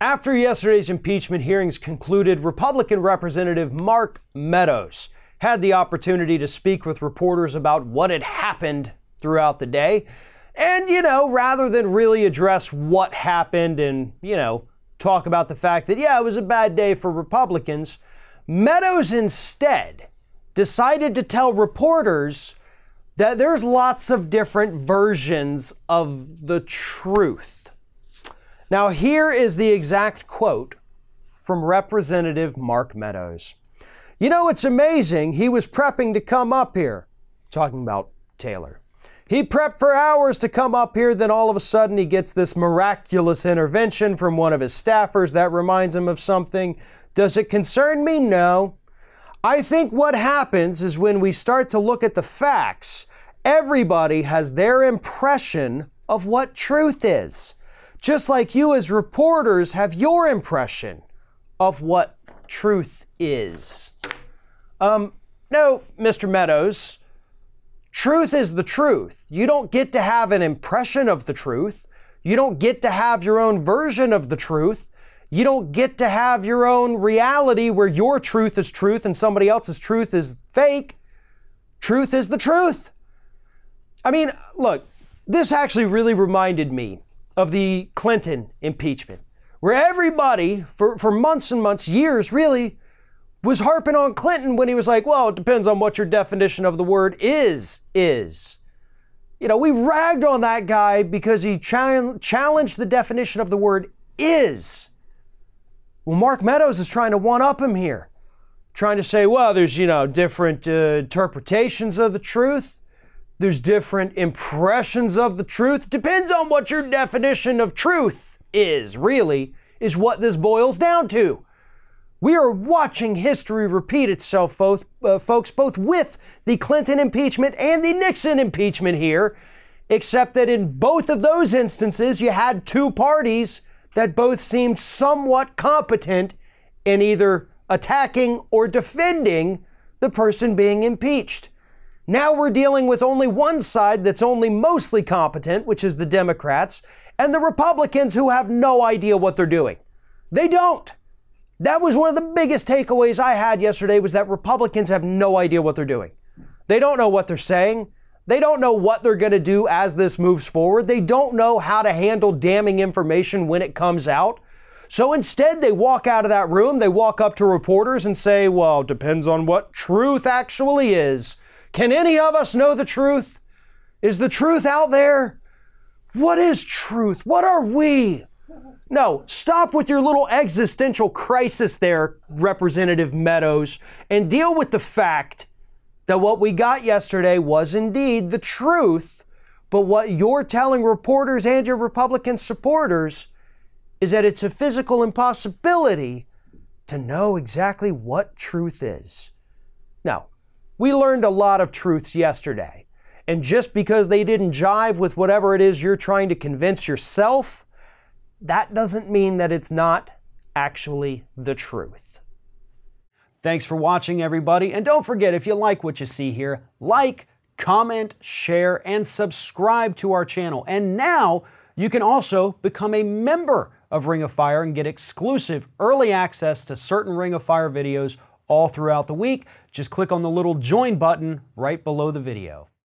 After yesterday's impeachment hearings concluded, Republican Representative Mark Meadows had the opportunity to speak with reporters about what had happened throughout the day. And, you know, rather than really address what happened and, you know, talk about the fact that, yeah, it was a bad day for Republicans, Meadows instead decided to tell reporters that there's lots of different versions of the truth. Now, here is the exact quote from Representative Mark Meadows. You know, it's amazing. He was prepping to come up here, talking about Taylor. He prepped for hours to come up here, then all of a sudden he gets this miraculous intervention from one of his staffers that reminds him of something. Does it concern me? No. I think what happens is when we start to look at the facts, everybody has their impression of what truth is just like you as reporters have your impression of what truth is. Um, no, Mr. Meadows, truth is the truth. You don't get to have an impression of the truth. You don't get to have your own version of the truth. You don't get to have your own reality where your truth is truth and somebody else's truth is fake. Truth is the truth. I mean, look, this actually really reminded me of the Clinton impeachment, where everybody, for, for months and months, years really, was harping on Clinton when he was like, well, it depends on what your definition of the word is, is. You know, we ragged on that guy because he challenged the definition of the word is. Well, Mark Meadows is trying to one up him here, trying to say, well, there's, you know, different uh, interpretations of the truth. There's different impressions of the truth. Depends on what your definition of truth is, really, is what this boils down to. We are watching history repeat itself, both, uh, folks, both with the Clinton impeachment and the Nixon impeachment here, except that in both of those instances, you had two parties that both seemed somewhat competent in either attacking or defending the person being impeached. Now we're dealing with only one side that's only mostly competent, which is the Democrats, and the Republicans who have no idea what they're doing. They don't. That was one of the biggest takeaways I had yesterday was that Republicans have no idea what they're doing. They don't know what they're saying. They don't know what they're going to do as this moves forward. They don't know how to handle damning information when it comes out. So instead, they walk out of that room, they walk up to reporters and say, well, depends on what truth actually is. Can any of us know the truth? Is the truth out there? What is truth? What are we? No, stop with your little existential crisis there, Representative Meadows, and deal with the fact that what we got yesterday was indeed the truth, but what you're telling reporters and your Republican supporters is that it's a physical impossibility to know exactly what truth is. Now, we learned a lot of truths yesterday. And just because they didn't jive with whatever it is you're trying to convince yourself, that doesn't mean that it's not actually the truth. Thanks for watching, everybody. And don't forget, if you like what you see here, like, comment, share, and subscribe to our channel. And now you can also become a member of Ring of Fire and get exclusive early access to certain Ring of Fire videos all throughout the week. Just click on the little join button right below the video.